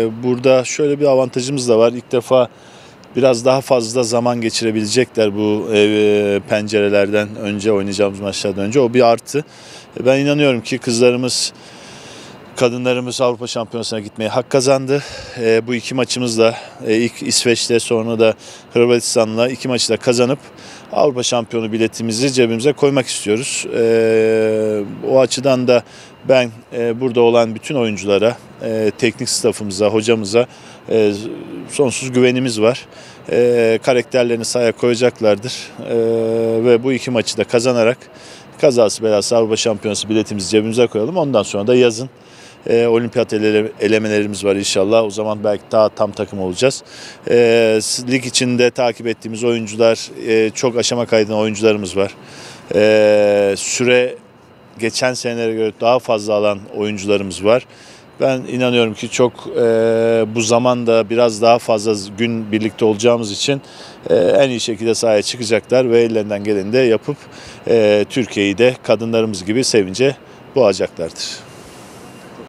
Ee, Burada şöyle bir avantajımız da var. İlk defa biraz daha fazla zaman geçirebilecekler bu e, pencerelerden önce oynayacağımız maçlardan önce. O bir artı. E, Ben inanıyorum ki kızlarımız, kadınlarımız Avrupa Şampiyonası'na gitmeye hak kazandı. E, bu iki maçımız da e, ilk İsveç'te sonra da Hırvatistan'la iki maçı da kazanıp Avrupa Şampiyonu biletimizi cebimize koymak istiyoruz. E, o açıdan da ben e, burada olan bütün oyunculara, e, teknik stafımıza, hocamıza e, sonsuz güvenimiz var. E, karakterlerini sahaya koyacaklardır. E, ve bu iki maçı da kazanarak kazası belası Avrupa Şampiyonası biletimizi cebimize koyalım. Ondan sonra da yazın e, olimpiyat ele- elemelerimiz var inşallah. O zaman belki daha tam takım olacağız. E, lig içinde takip ettiğimiz oyuncular, e, çok aşama kaydına oyuncularımız var. E, süre geçen senelere göre daha fazla alan oyuncularımız var. Ben inanıyorum ki çok e, bu zamanda biraz daha fazla gün birlikte olacağımız için e, en iyi şekilde sahaya çıkacaklar ve ellerinden geleni de yapıp e, Türkiye'yi de kadınlarımız gibi sevince boğacaklardır.